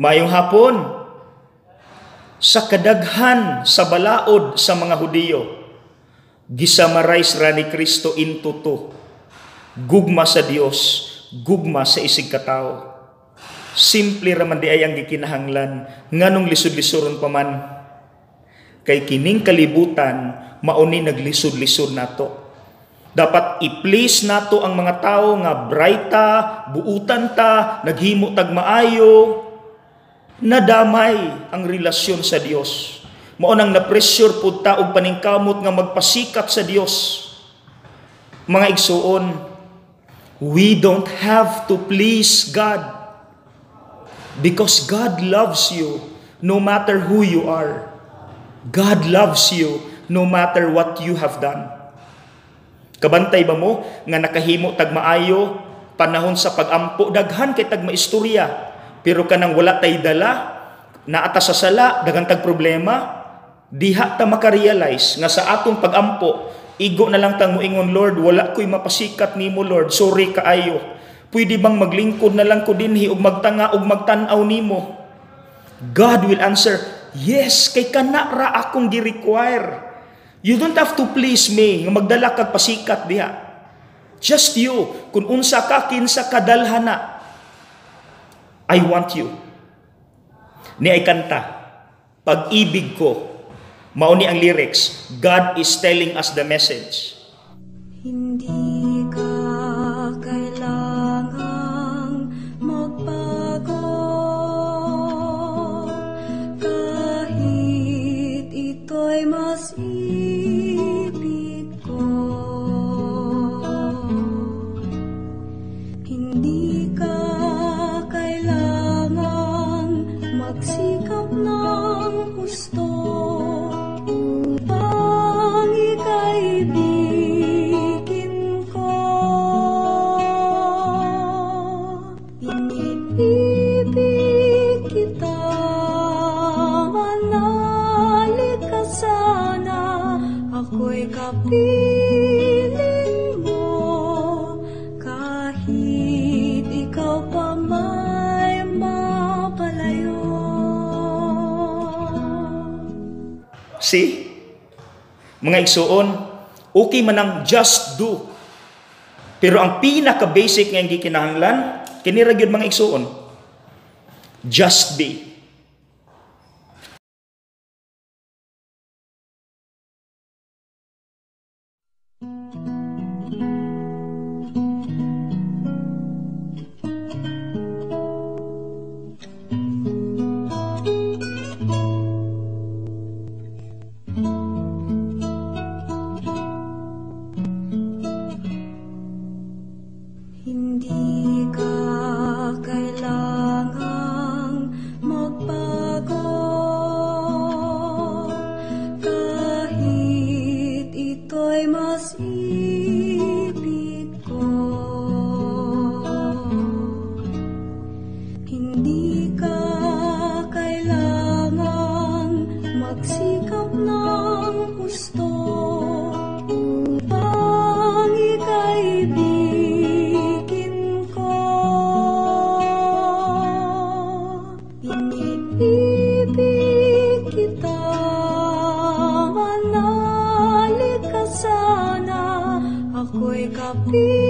Mayong hapon, sa kadaghan sa balaod sa mga Hudiyo, gisamarais ra ni Kristo into to. Gugma sa Dios, gugma sa isig katao. Simple raman di ay ang gikinahanglan nganong lisod-lisoron pa man. Kay kining kalibutan mauni naglisod-lisod nato. Dapat i-please nato ang mga tao nga brighta, buutan ta, naghimo tag maayo, nadamay ang relasyon sa Dios. Mao nang na-pressure pud ta og paningkamot nga magpasikat sa Dios. Mga igsuon, we don't have to please God because God loves you no matter who you are. God loves you no matter what you have done. Kabantay ba mo nga nakahimo tag maayo panahon sa pagampo daghan kay tag maistorya pero kanang wala tay dala, naata sa sala, daghang tag problema, diha ta makarealize nga sa atong pagampo, igo na lang tang moingon Lord, wala ko'y mapasikat nimo Lord, sorry kaayo. Pwede bang maglingkod na lang ko dinhi ug magtanga ug magtan-aw nimo? God will answer, yes, kay kana ra akong gi-require. You don't have to please me nga magdala kag pasikat diha. Just you, kung unsa ka kinsa kadalhana, I want you. Ni ay kanta, pag-ibig ko. Mauni ang lyrics, God is telling us the message. Ako'y mo, kahit ikaw pa may mapalayo. See? Mga igsuon, okay man ang just do. Pero ang pinaka-basic nga ang gikinahanglan, kini ra gyud mga igsuon. Just be. Ako'y kapiling